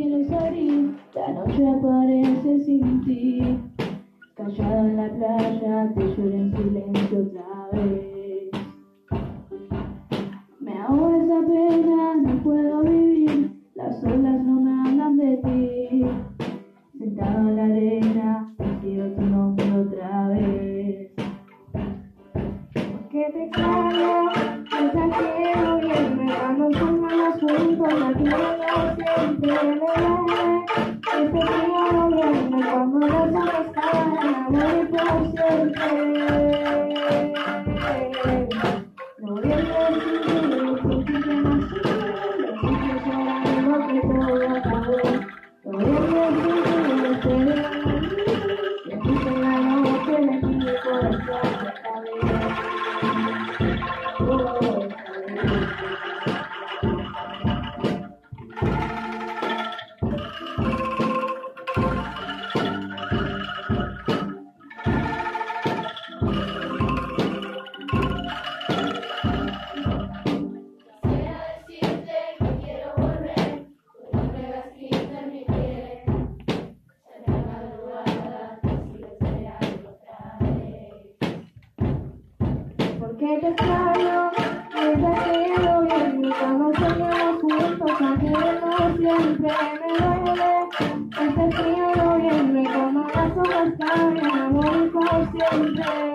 La noche aparece sin ti, callado en la playa, te lloro en silencio otra vez. Me hago esa pena, no puedo vivir, las olas no me hablan de ti. Sentado en la arena, pido tu nombre otra vez. Porque te extraño, quiero irme cuando soñamos juntos, la quiero siempre por siempre. Que te extraño, siempre me duele. Este frío como siempre.